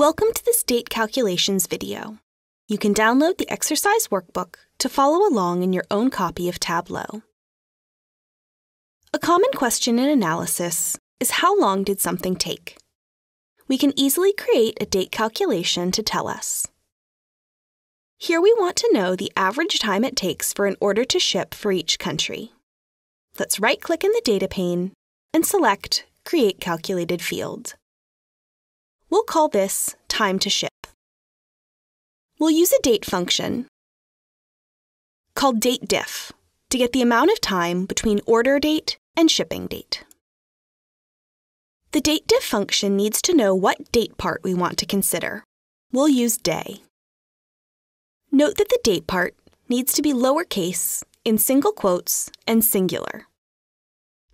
Welcome to this date calculations video. You can download the exercise workbook to follow along in your own copy of Tableau. A common question in analysis is how long did something take? We can easily create a date calculation to tell us. Here we want to know the average time it takes for an order to ship for each country. Let's right-click in the data pane and select Create Calculated Field. We'll call this time to ship. We'll use a date function called datediff to get the amount of time between order date and shipping date. The datediff function needs to know what date part we want to consider. We'll use day. Note that the date part needs to be lowercase, in single quotes, and singular.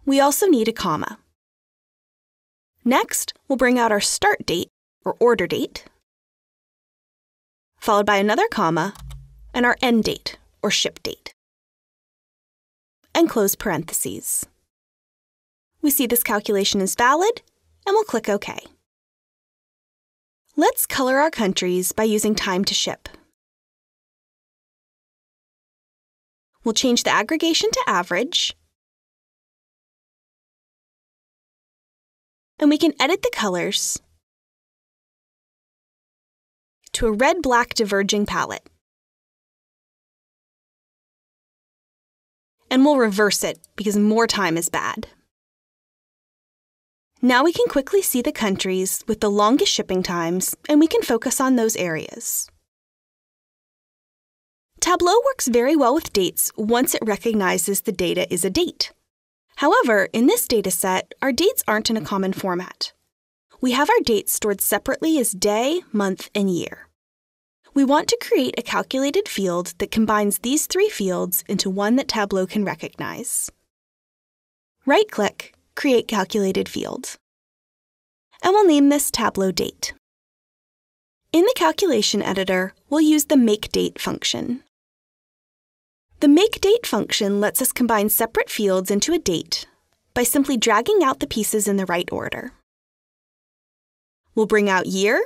We also need a comma. Next, we'll bring out our start date, or order date, followed by another comma, and our end date, or ship date, and close parentheses. We see this calculation is valid, and we'll click OK. Let's color our countries by using time to ship. We'll change the aggregation to average and we can edit the colors to a red-black diverging palette. And we'll reverse it because more time is bad. Now we can quickly see the countries with the longest shipping times, and we can focus on those areas. Tableau works very well with dates once it recognizes the data is a date. However, in this dataset, our dates aren't in a common format. We have our dates stored separately as day, month, and year. We want to create a calculated field that combines these three fields into one that Tableau can recognize. Right-click, Create Calculated Field. And we'll name this Tableau Date. In the calculation editor, we'll use the MakeDate function. The makeDate function lets us combine separate fields into a date by simply dragging out the pieces in the right order. We'll bring out year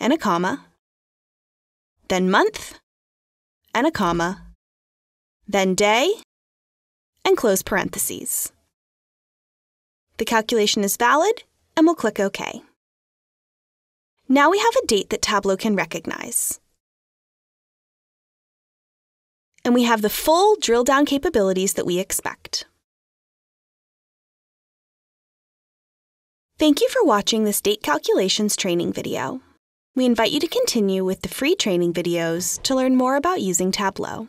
and a comma, then month and a comma, then day, and close parentheses. The calculation is valid, and we'll click OK. Now we have a date that Tableau can recognize and we have the full drill down capabilities that we expect. Thank you for watching this date calculations training video. We invite you to continue with the free training videos to learn more about using Tableau.